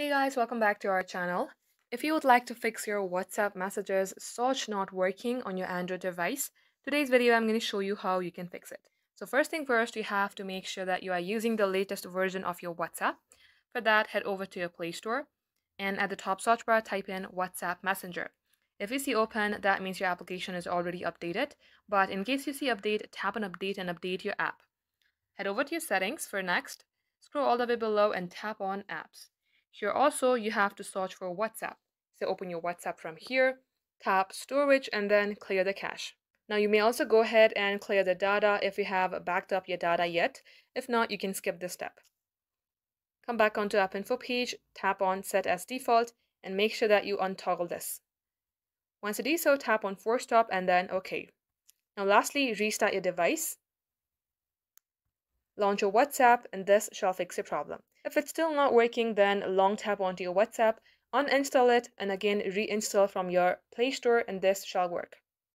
Hey guys, welcome back to our channel. If you would like to fix your WhatsApp messages search not working on your Android device, today's video I'm going to show you how you can fix it. So first thing first, you have to make sure that you are using the latest version of your WhatsApp. For that, head over to your Play Store and at the top search bar type in WhatsApp Messenger. If you see open, that means your application is already updated, but in case you see update, tap on update and update your app. Head over to your settings for next, scroll all the way below and tap on apps. Here also you have to search for WhatsApp. So open your WhatsApp from here, tap storage and then clear the cache. Now you may also go ahead and clear the data if you have backed up your data yet. If not, you can skip this step. Come back onto app info page, tap on set as default and make sure that you untoggle this. Once you do so, tap on force stop and then OK. Now lastly, restart your device launch your WhatsApp, and this shall fix your problem. If it's still not working, then long tap onto your WhatsApp, uninstall it, and again reinstall from your Play Store, and this shall work.